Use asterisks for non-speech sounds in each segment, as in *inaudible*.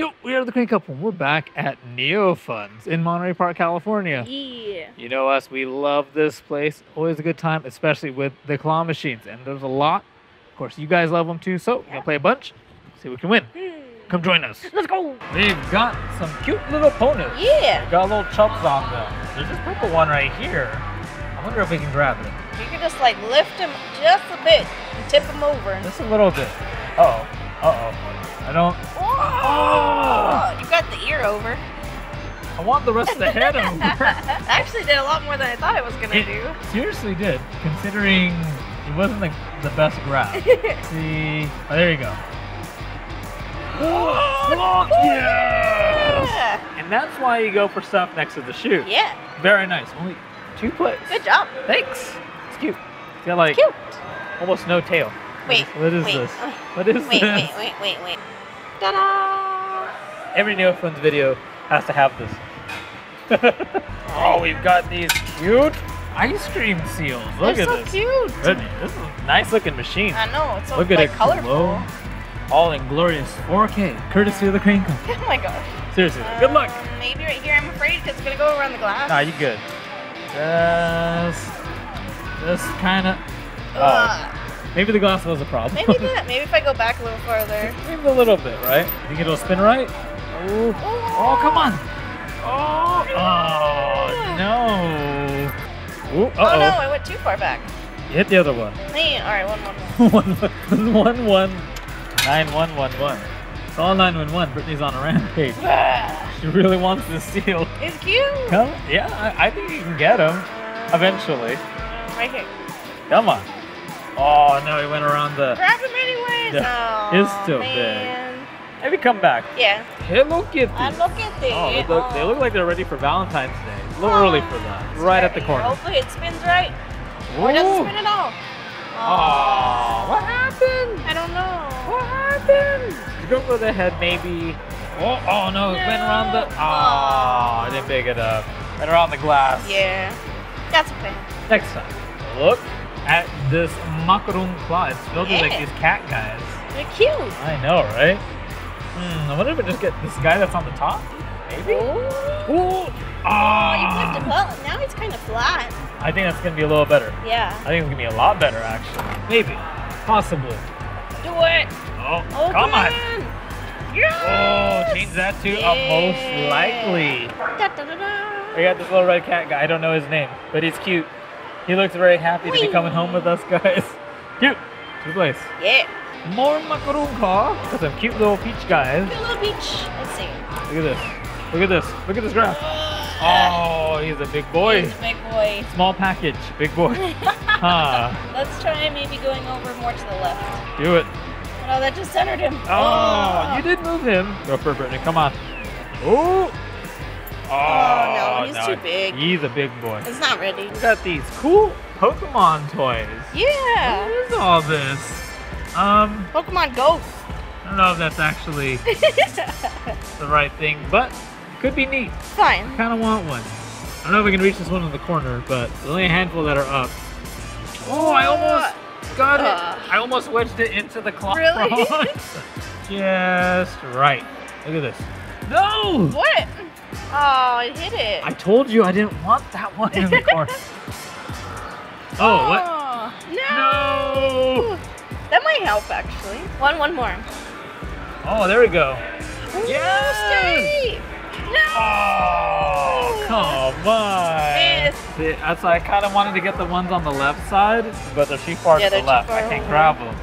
Yo, we are the Crane Couple. We're back at NeoFuns in Monterey Park, California. Yeah. You know us, we love this place. Always a good time, especially with the claw machines. And there's a lot. Of course, you guys love them too. So we're gonna play a bunch. See if we can win. Come join us. Let's go. We've got some cute little ponies. Yeah. Got little chubs on them. There's this purple one right here. I wonder if we can grab it. You can just like lift him just a bit and tip him over. Just a little bit. Uh oh. Uh oh. I don't. Oh, got the ear over. I want the rest of the head over. *laughs* I actually did a lot more than I thought it was gonna It do. seriously did, considering it wasn't like the best grab. *laughs* See, oh, there you go. *gasps* Oh, yes! Yeah. And that's why you go for stuff next to the shoe. Yeah. Very nice. Only two plays. Good job. Thanks. It's cute. It's got like Cute. almost no tail. Wait. What is wait, this? What is Wait, this? wait, wait, wait, wait. Ta-da! Every NeoFuns video has to have this. *laughs* oh, we've got these cute ice cream seals. Look They're at so this. cute. Goodness, this is a nice looking machine. I know. It's so Look at it colorful. glow. All in glorious 4K, courtesy of the Crane *laughs* Company. Oh my gosh. Seriously, good luck. Um, maybe right here. I'm afraid because it's gonna go around the glass. Nah, you good. Just, just kind of. Ugh. Maybe the glass was a problem. Maybe *laughs* that. Maybe if I go back a little farther. Maybe a little bit, right? You Think it'll spin right? Ooh. Oh, come on. Oh, oh no. Ooh, uh-oh. Oh no, I went too far back. You hit the other one. Hey, all right, one, one, one. *laughs* one, one, one, nine, one, one, one. It's all nine, one, one. Brittany's on a rampage. *laughs* Ah, She really wants this seal. It's cute. Come, yeah, I, I think you can get him eventually. Right here. Come on. Oh no, he went around the. Grab him anyways. Yeah, Oh, it's still big. Maybe come back. Yeah. Hello Kitty. I look ah, at this. Oh, they look, they look like they're ready for Valentine's Day. A little ah. early for that. Right at the corner. Hopefully it spins right. Or doesn't spin at all. Oh, what happened? I don't know. What happened? You go for the head, maybe. Oh, oh no, it went around the. Oh, I didn't pick it up. Went around the glass. Yeah. That's okay. Next time, look at this macaroon claw. It's filled with like these cat guys. They're cute. I know, right? Hmm, I wonder if we just get this guy that's on the top. Maybe. Ooh. Ooh. Oh, you Ah. flipped it. Well, now he's kind of flat. I think that's gonna be a little better. Yeah. I think it's gonna be a lot better, actually. Maybe. Possibly. Do it. Oh, Oh, come on. Yes. Oh, change that to a most likely. Da, da, da, da. We got this little red cat guy. I don't know his name, but he's cute. He looks very happy to be coming home with us, guys. *laughs* Cute. Two place. Yeah. More macaroon claw. Got some cute little peach guys. Good little beach. Let's see. Look at this. Look at this. Look at this graph. Oh, he's a big boy. He's a big boy. Small package, big boy. *laughs* Huh. Let's try maybe going over more to the left. Do it. Oh, that just centered him. Oh, oh. you did move him. Go for it, Brittany. Come on. Oh. Oh, no, oh, he's too big. He's a big boy. It's not ready. We got these cool Pokemon toys. Yeah. What is all this? Um, Pokemon Go. I don't know if that's actually *laughs* the right thing, but could be neat. Fine. I kind of want one. I don't know if we can reach this one in the corner, but there's only a handful that are up. Oh, I almost got Uh. it. I almost wedged it into the clock. Really? *laughs* Just right. Look at this. No! What? Oh, it hit it. I told you I didn't want that one in the corner. *laughs* Oh, what? Oh, No! No. Might help actually. One, one more. Oh, there we go. Yes. No. Oh, come on. See, that's I kind of wanted to get the ones on the left side, but they're too far Yeah, to the left. I can't grab them.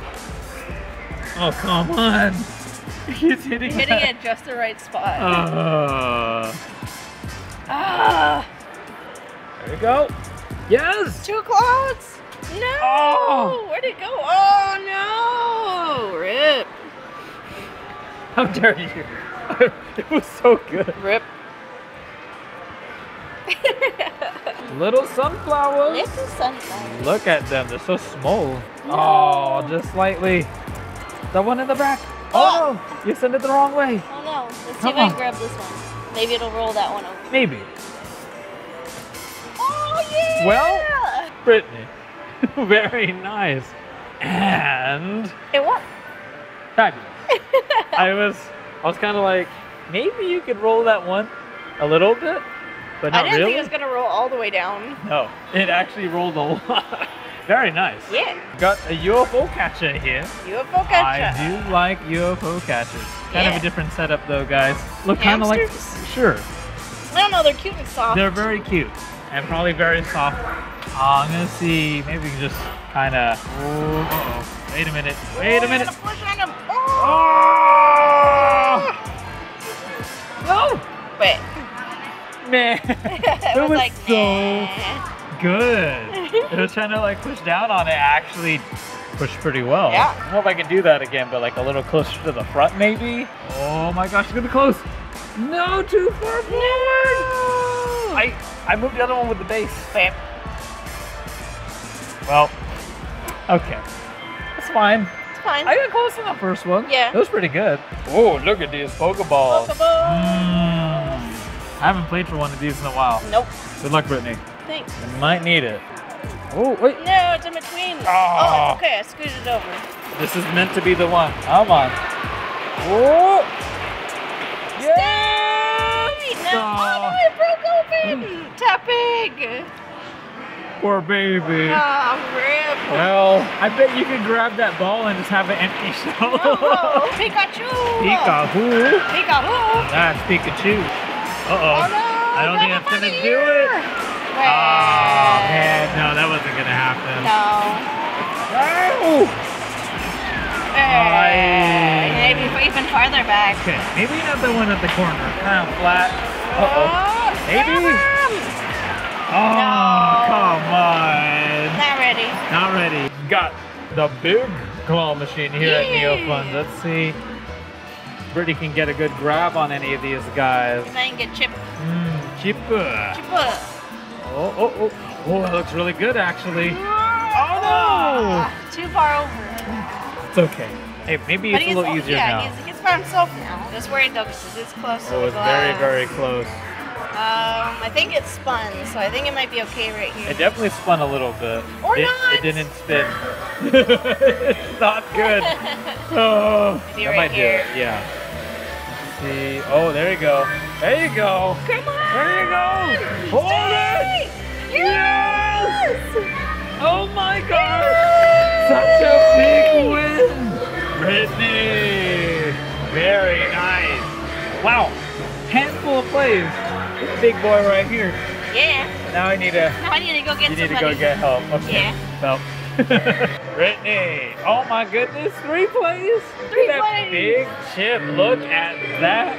Oh, come on. *laughs* He's hitting Hitting that. it just the right spot. Uh, ah, there we go. Yes. too close. No. Oh. Where'd it go? Oh no. Rip. How dare you? *laughs* it was so good. Rip. *laughs* Little sunflowers. Little sunflower. Look at them. They're so small. Oh, just slightly. The one in the back. Oh, oh, no. You sent it the wrong way. Oh no. Let's see Come if I can grab this one. Maybe it'll roll that one over. Maybe. Oh yeah. Well- Brittany. *laughs* Very nice. And it was fabulous. *laughs* I was I was kind of like maybe you could roll that one a little bit, but not I didn't really. think it was gonna roll all the way down. No, it actually rolled a lot. *laughs* Very nice. Yeah. Got a UFO catcher here. UFO catcher. I do like UFO catchers. Kind of a different setup though, guys. Look kind of like sure. I don't know, they're cute and soft. They're very cute and probably very soft. Oh, I'm gonna see. Maybe we can just kind of. Oh, uh-oh. Wait a minute. Wait a Oh, minute. I'm push on them. Oh! Ah! No! But Man, *laughs* it *laughs* was, was like, so- nah. good. *laughs* It was trying to like push down on it. Actually, pushed pretty well. Yeah. I hope I can do that again, but like a little closer to the front, maybe. Oh my gosh, it's gonna be close. No, too far forward. I I moved the other one with the base. But Well, okay, that's fine. it's fine. I got close on the first one. Yeah. it was pretty good. Oh, look at these Pokeballs. Pokeball. Mm. I haven't played for one of these in a while. Nope. Good luck, Brittany. Thanks. I might need it. Oh, wait. No, it's in between. Oh. Oh, it's okay. I scooted it over. This is meant to be the one. Come on. Whoa! Yeah! Wait, no. Oh, no, it broke open. Tapping. Poor baby. Oh. Well, I bet you could grab that ball and just have an empty *laughs* shell. Oh, Pikachu. Pikachu. Pikachu. That's Pikachu. Uh-oh. Oh, no. I don't think that's gonna do it. Oh, man. No, that wasn't gonna happen. No. Oh! Hey, maybe even farther back. Okay, maybe not the one at the corner. Kind of flat. Uh-oh. Oh, maybe. Oh, No. Come on. Not ready. Not ready. Got the big claw machine here at Yeah. NeoFun. Let's see. Brittany can get a good grab on any of these guys. And then get chip. Mmm, chipper. Chipper. Oh, oh, oh. Oh, that looks really good, actually. Oh no! Ah, too far over. It's okay. Hey, maybe But it's a little easier yeah, now. he's, he's by himself now. Just worried though, because it's close Oh, the it's very, glass. very close. Um, I think it spun, so I think it might be okay right here. It definitely spun a little bit. Or it, not. It didn't spin. *laughs* it's not good. *laughs* Oh, Maybe that right might here. do it. Yeah. Let's see. Oh, there you go. There you go. Come on! There you go. Hold it. Yes! Oh my gosh. Such a big win. Brittany. Very nice. Wow. Handful of plays. Big boy right here. Yeah. Now I need a Now I need to go get You need somebody. to go get help. Okay. Yeah. Help. *laughs* Brittany. Oh my goodness. Three plays. Three Look at that plays. big chip. Look at that.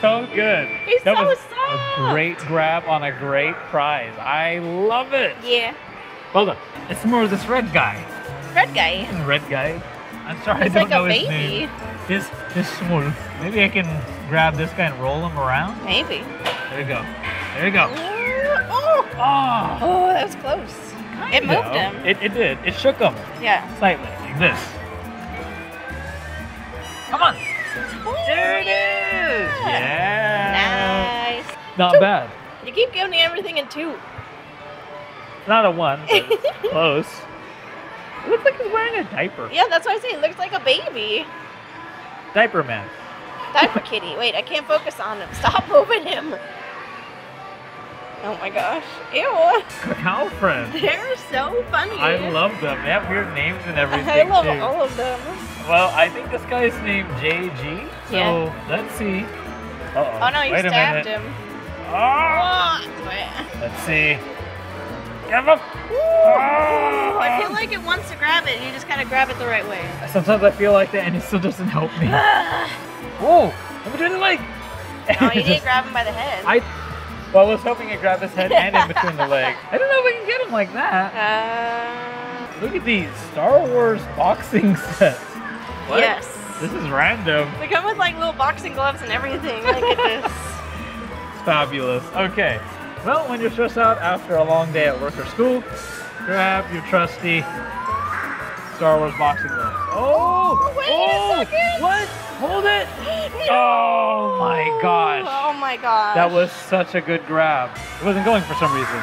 So good. He's that so was soft. a great grab on a great prize. I love it. Yeah. Well done. It's more of this red guy. Red guy. Red guy. I'm sorry, He's I don't like a know his baby. name. This this small. Maybe I can grab this guy and roll him around. Maybe. There you go. There you go. Oh, Oh. oh, that was close. It moved him. It, it did. It shook him Yeah. slightly, like this. Come on. Oh, there it is. Yeah. Nice. Not bad. You keep giving me everything in two. Not a one, but *laughs* close. It looks like he's wearing a diaper. Yeah, that's why I say it looks like a baby. Diaper man. Diaper kitty. Wait, I can't focus on him. Stop *laughs* moving him. Oh my gosh. Ew. Kakao Friend. *laughs* They're so funny. I love them. They have weird names and everything I love too. all of them. Well, I think this guy's named Jay-G. So Yeah. let's see. Uh-oh. Oh no, you Wait stabbed him. Ah! What? Let's see. Give him. Ooh, I feel like it wants to grab it. And you just gotta grab it the right way. Sometimes I feel like that and it still doesn't help me. no, *sighs* Whoa! In between the leg. you *laughs* didn't grab him by the head. I, well, I was hoping to grab his head and in between the legs. *laughs* I don't know if I can get him like that. Uh, Look at these Star Wars boxing *laughs* sets. What? yes. This is random. They come with like little boxing gloves and everything. Look at this. It's fabulous. Okay. Well, when you're stressed out after a long day at work or school, grab your trusty Star Wars boxing gloves. Oh! wait a oh, second. What? Hold it! *gasps* Oh my gosh. Oh my gosh. That was such a good grab. It wasn't going for some reason.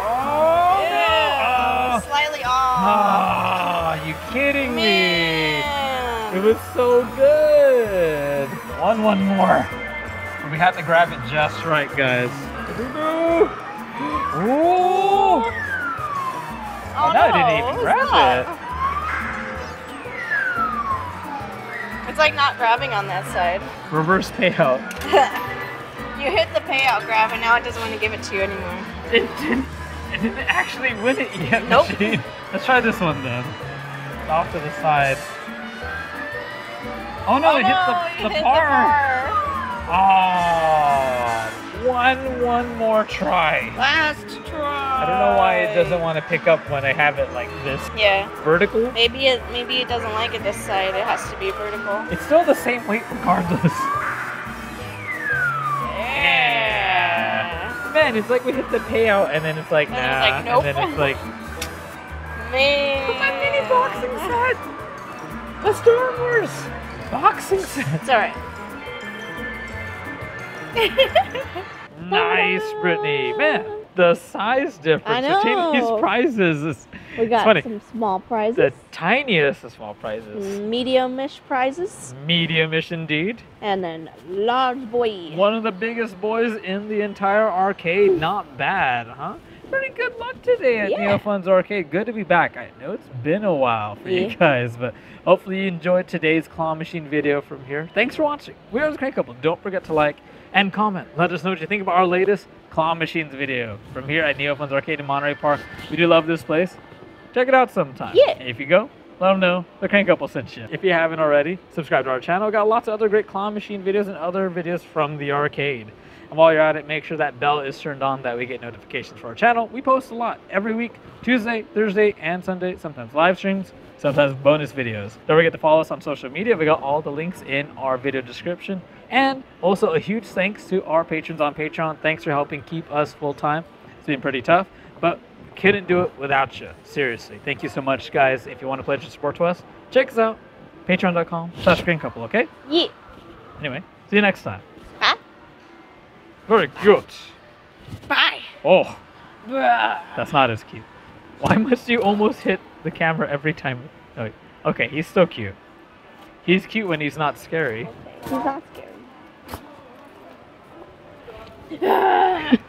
Oh, Yeah, no. slightly Oh, off. Ah, you kidding me? Man. It was so good. One, one more. We had to grab it just right, guys. Ooh. Oh, no, I didn't even grab that? It's like not grabbing on that side. Reverse payout. *laughs* you hit the payout grab and now it doesn't want to give it to you anymore. It didn't, it didn't actually win it yet, Nope. machine. Let's try this one then. Off to the side. Oh no, oh it no, hit the, the hit par. the Oh, ah. One, one more try. Last try. I don't know why it doesn't want to pick up when I have it like this Yeah, vertical. maybe it maybe it doesn't like it this side. It has to be vertical. It's still the same weight regardless. Yeah. Man, it's like we hit the payout and then it's like, And nah. it's like, nope. And then it's like, *laughs* Man. my mini boxing set. The Star Wars boxing set. It's alright. *laughs* Nice, Brittany. Man, the size difference between these prizes is We got funny. some small prizes. the tiniest of small prizes. medium-ish prizes, Medium-ish indeed. and then large boy. One of the biggest boys in the entire arcade. Not bad, huh? Pretty good luck today at Yeah. NeoFuns Arcade. Good to be back. I know it's been a while for you guys, but hopefully you enjoyed today's Claw Machine video from here. Thanks for watching. We are the Crane Couple. Don't forget to like and comment. Let us know what you think about our latest Claw Machines video from here at NeoFuns Arcade in Monterey Park. We do love this place. Check it out sometime. Yeah. And if you go, let them know the Crane Couple sent you. If you haven't already, subscribe to our channel. Got lots of other great Claw Machine videos and other videos from the arcade. And while you're at it, make sure that bell is turned on that we get notifications for our channel. We post a lot every week, Tuesday, Thursday, and Sunday, sometimes live streams, sometimes bonus videos. Don't forget to follow us on social media. We got all the links in our video description. And also a huge thanks to our patrons on Patreon. Thanks for helping keep us full time. It's been pretty tough, but couldn't do it without you. Seriously. Thank you so much, guys. If you want to pledge your support to us, check us out. Patreon.com slash crane couple, okay? Yeah. Anyway, see you next time. Very good. Bye. Oh, that's not as cute. Why must you almost hit the camera every time? Oh, okay, he's still cute. He's cute when he's not scary. He's not scary. *laughs*